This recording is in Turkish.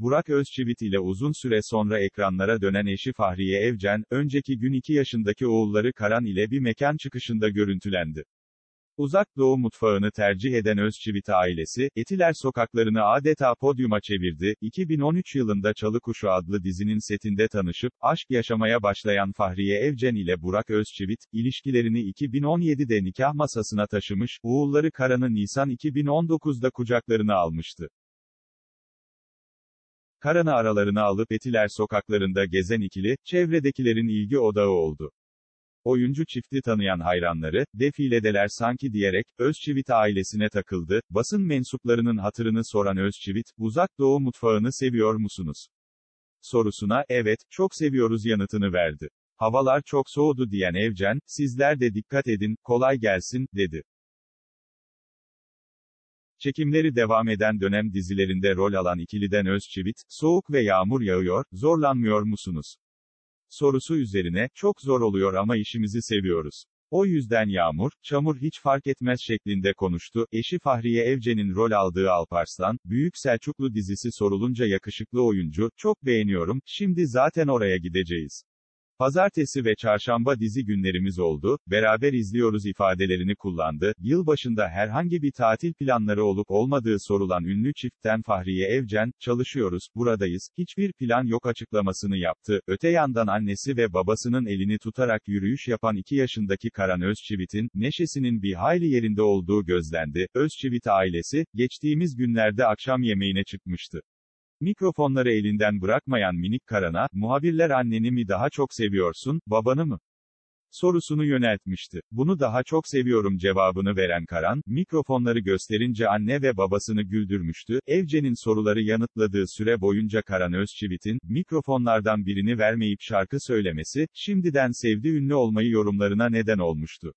Burak Özçivit ile uzun süre sonra ekranlara dönen eşi Fahriye Evcen, önceki gün 2 yaşındaki oğulları Karan ile bir mekan çıkışında görüntülendi. Uzak Doğu mutfağını tercih eden Özçivit ailesi, Etiler sokaklarını adeta podyuma çevirdi. 2013 yılında Çalıkuşu adlı dizinin setinde tanışıp, aşk yaşamaya başlayan Fahriye Evcen ile Burak Özçivit, ilişkilerini 2017'de nikah masasına taşımış, oğulları Karan'ı Nisan 2019'da kucaklarına almıştı. Karan'ı aralarına alıp Etiler sokaklarında gezen ikili, çevredekilerin ilgi odağı oldu. Oyuncu çifti tanıyan hayranları, defiledeler sanki diyerek, Özçivit ailesine takıldı, basın mensuplarının hatırını soran Özçivit, uzak doğu mutfağını seviyor musunuz? Sorusuna, evet, çok seviyoruz yanıtını verdi. Havalar çok soğudu diyen Evcen, sizler de dikkat edin, kolay gelsin, dedi. Çekimleri devam eden dönem dizilerinde rol alan ikiliden Özçivit, soğuk ve yağmur yağıyor, zorlanmıyor musunuz? Sorusu üzerine, çok zor oluyor ama işimizi seviyoruz. O yüzden yağmur, çamur hiç fark etmez şeklinde konuştu. Eşi Fahriye Evcen'in rol aldığı Alparslan, Büyük Selçuklu dizisi sorulunca yakışıklı oyuncu, çok beğeniyorum, şimdi zaten oraya gideceğiz. Pazartesi ve çarşamba dizi günlerimiz oldu, beraber izliyoruz ifadelerini kullandı. Yılbaşında herhangi bir tatil planları olup olmadığı sorulan ünlü çiftten Fahriye Evcen, çalışıyoruz, buradayız, hiçbir plan yok açıklamasını yaptı. Öte yandan annesi ve babasının elini tutarak yürüyüş yapan 2 yaşındaki Karan Özçivit'in, neşesinin bir hayli yerinde olduğu gözlendi. Özçivit ailesi, geçtiğimiz günlerde akşam yemeğine çıkmıştı. Mikrofonları elinden bırakmayan minik Karan'a, muhabirler anneni mi daha çok seviyorsun, babanı mı? sorusunu yöneltmişti. Bunu daha çok seviyorum cevabını veren Karan, mikrofonları gösterince anne ve babasını güldürmüştü. Evcen'in soruları yanıtladığı süre boyunca Karan Özçivit'in, mikrofonlardan birini vermeyip şarkı söylemesi, şimdiden sevdi ünlü olmayı yorumlarına neden olmuştu.